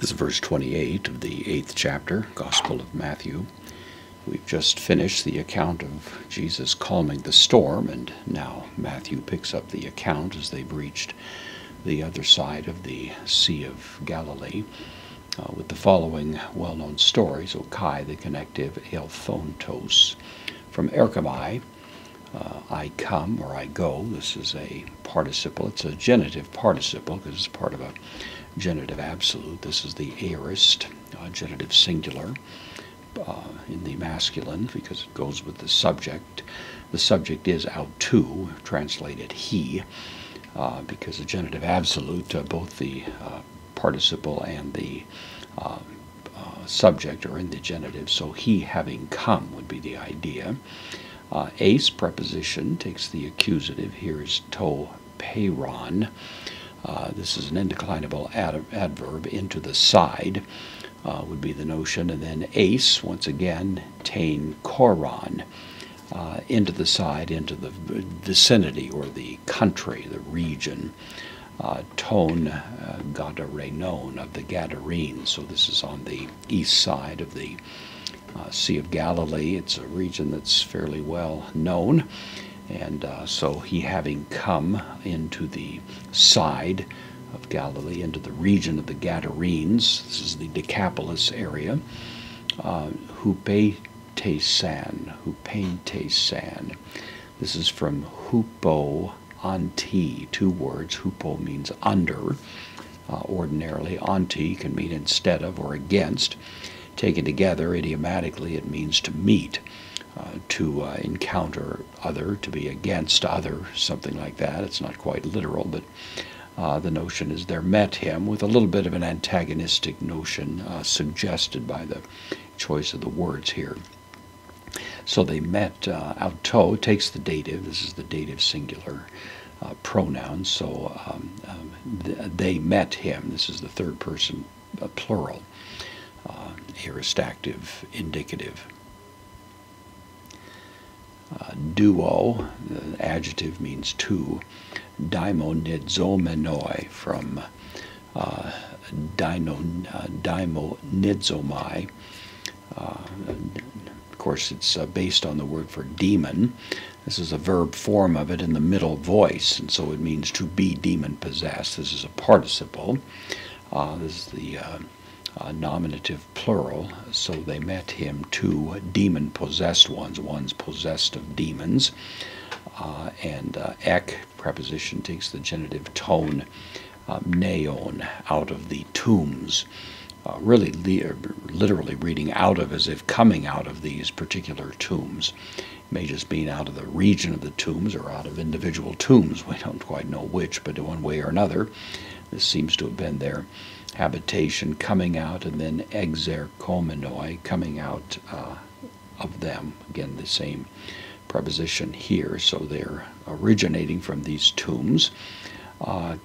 This is verse 28 of the eighth chapter, Gospel of Matthew. We've just finished the account of Jesus calming the storm, and now Matthew picks up the account as they've reached the other side of the Sea of Galilee uh, with the following well known stories O Kai, the connective, Elphontos. From Erchomai, uh, I come or I go. This is a participle. It's a genitive participle because it's part of a genitive absolute. This is the aorist, uh, genitive singular uh, in the masculine because it goes with the subject. The subject is autou, translated he, uh, because the genitive absolute, uh, both the uh, participle and the subject are in the genitive, so he having come would be the idea. Ace preposition takes the accusative. Here's to peiron. Uh, this is an indeclinable ad adverb into the side uh, would be the notion. And then ace, once again, tain koron, uh, into the side, into the vicinity or the country, the region. Uh, tone uh, Gadarenon of the Gadarenes. So this is on the east side of the uh, Sea of Galilee. It's a region that's fairly well known. And uh, so he having come into the side of Galilee, into the region of the Gadarenes, this is the Decapolis area, uh, Hupetesan, Hupetesan. This is from hupo anti, two words. Hupo means under. Uh, ordinarily, anti can mean instead of or against. Taken together, idiomatically, it means to meet. Uh, to uh, encounter other, to be against other, something like that. It's not quite literal, but uh, the notion is there met him with a little bit of an antagonistic notion uh, suggested by the choice of the words here. So they met uh, auto takes the dative. This is the dative singular uh, pronoun. So um, um, th they met him. This is the third person plural, active indicative. Uh, duo, the adjective means two. Daimonizomenoi from uh, dino, uh, daimonidzomai. Uh, of course, it's uh, based on the word for demon. This is a verb form of it in the middle voice, and so it means to be demon possessed. This is a participle. Uh, this is the uh, nominative plural, so they met him two demon possessed ones, ones possessed of demons. Uh, and uh, ek preposition takes the genitive tone, uh, neon, out of the tombs. Uh, really, li literally reading out of as if coming out of these particular tombs. It may just mean out of the region of the tombs or out of individual tombs. We don't quite know which, but one way or another, this seems to have been their habitation coming out, and then exercomenoi coming out uh, of them. Again, the same preposition here, so they're originating from these tombs. Uh,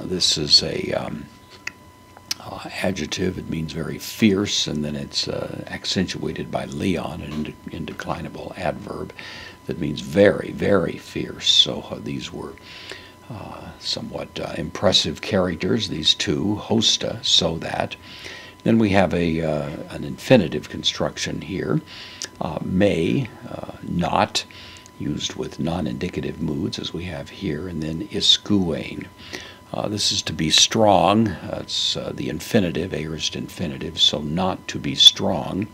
uh, this is a um, uh, adjective. It means very fierce, and then it's uh, accentuated by leon, an indeclinable adverb that means very, very fierce. So uh, these were uh, somewhat uh, impressive characters, these two, hosta, so that. Then we have a, uh, an infinitive construction here, uh, may, uh, not, used with non-indicative moods as we have here, and then iskuane. this is to be strong, it's the infinitive, aorist infinitive, so not to be strong.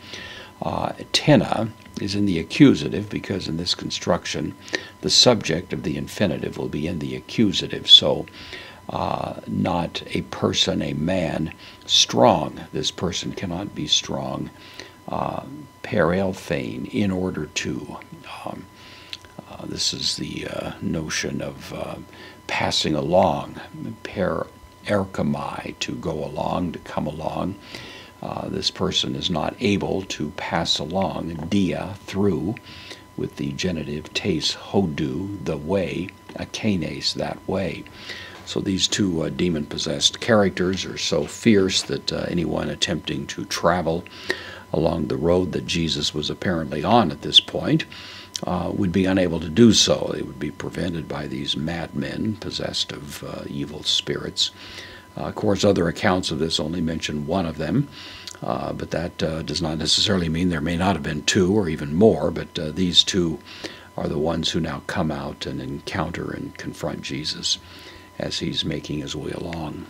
Uh, tena is in the accusative because in this construction the subject of the infinitive will be in the accusative. So uh, not a person, a man, strong. This person cannot be strong. Uh, perelphane, in order to. Um, uh, this is the uh, notion of uh, passing along. Per erkamai, to go along, to come along. Uh, this person is not able to pass along dia through with the genitive tes hodu the way akenes that way so these two uh, demon possessed characters are so fierce that uh, anyone attempting to travel along the road that Jesus was apparently on at this point uh, would be unable to do so. They would be prevented by these madmen possessed of uh, evil spirits of course, other accounts of this only mention one of them, uh, but that uh, does not necessarily mean there may not have been two or even more, but uh, these two are the ones who now come out and encounter and confront Jesus as he's making his way along.